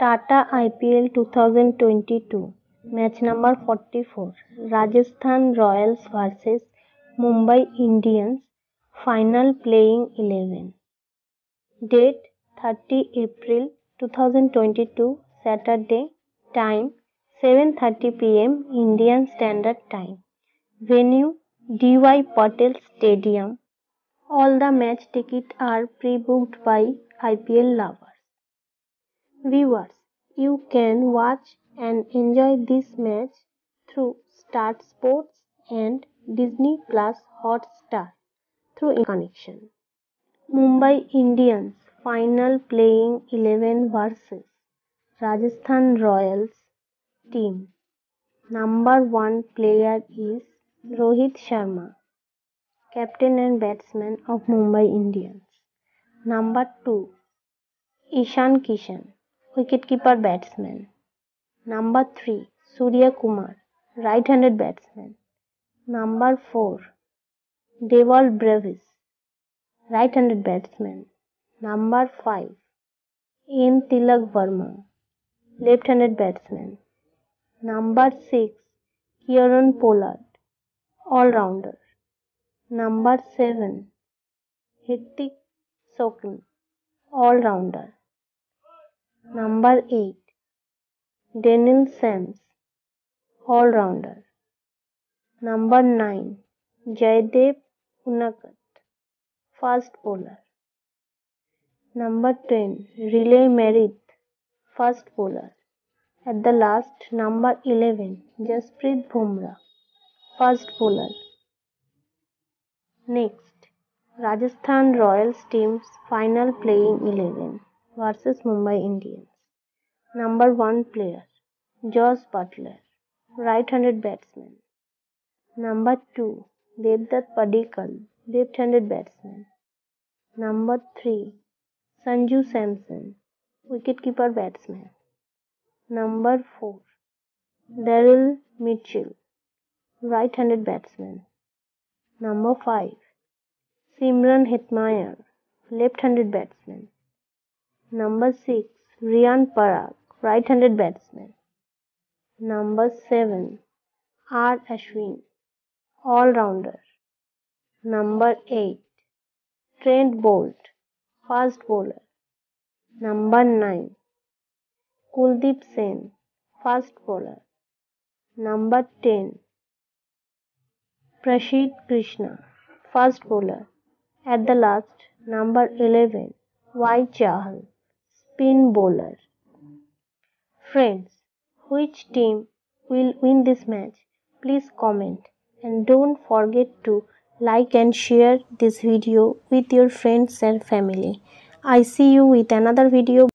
Tata IPL 2022 match number 44 Rajasthan Royals vs Mumbai Indians final playing 11 date 30 April 2022 Saturday time 7:30 pm Indian Standard Time venue DY Patil Stadium all the match tickets are pre-booked by IPL lovers Viewers, you can watch and enjoy this match through Star Sports and Disney Plus Hotstar through connection. Mumbai Indians final playing 11 versus Rajasthan Royals team. Number 1 player is Rohit Sharma, captain and batsman of Mumbai Indians. Number 2 Ishan Kishan wicketkeeper batsman. Number 3 Surya Kumar, right-handed batsman. Number 4 Dewald Brevis, right-handed batsman. Number 5 N. Tilak Varma, left-handed batsman. Number 6 Kieron Pollard, all-rounder. Number 7 Hrithik Shokeen, all-rounder. Number 8 Daniel Sams. All Rounder Number 9 Jaydev Unadkat Fast Bowler. Number 10 Riley Meredith Fast Bowler. At the last number 11 Jasprit Bumrah. Fast Bowler. Next. Rajasthan Royals team's final playing 11 versus Mumbai Indians. Number 1 player Jos Buttler, right-handed batsman. Number 2 Devdutt Padikkal, left-handed batsman. Number 3 Sanju Samson, wicketkeeper batsman. Number 4 Daryl Mitchell, right-handed batsman. Number 5 Shimron Hetmyer, left-handed batsman. Number 6. Riyan Parag, right-handed batsman. Number 7. R. Ashwin, all-rounder. Number 8. Trent Boult, fast bowler. Number 9. Kuldeep Sen, fast bowler. Number 10. Prasidh Krishna, fast bowler. At the last, number 11. Y. Chahal spin bowler. Friends, which team will win this match? Please comment and don't forget to like and share this video with your friends and family. I see you with another video.